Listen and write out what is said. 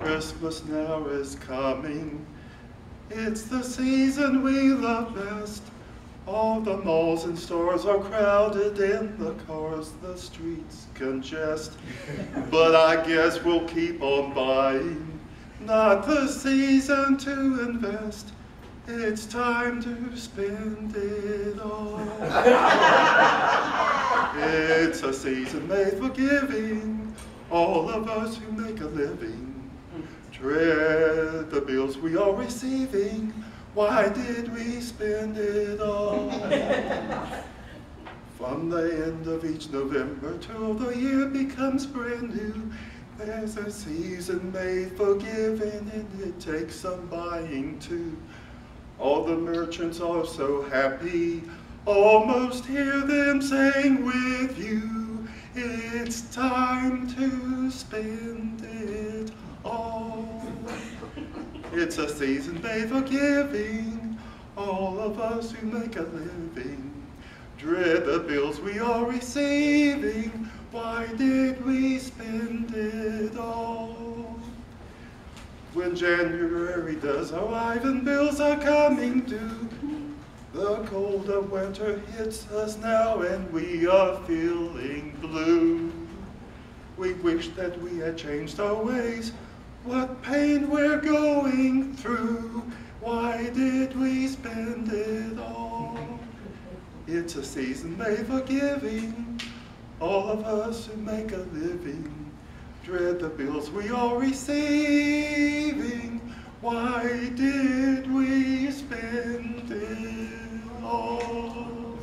Christmas now is coming. It's the season we love best. All the malls and stores are crowded in the cars, the streets congest. But I guess we'll keep on buying. Not the season to invest. It's time to spend it all. it's a season made for giving. All of us who make a living bills we are receiving. Why did we spend it all? From the end of each November till the year becomes brand new, there's a season made for giving and it takes some buying too. All the merchants are so happy, almost hear them saying with you, it's time to spend it all. It's a season made for giving, all of us who make a living. Dread the bills we are receiving, why did we spend it all? When January does arrive and bills are coming due, the cold of winter hits us now and we are feeling blue. We wish that we had changed our ways, what pain we're going through. Why did we spend it all? It's a season made for giving, all of us who make a living. Dread the bills we are receiving. Why did we spend it all?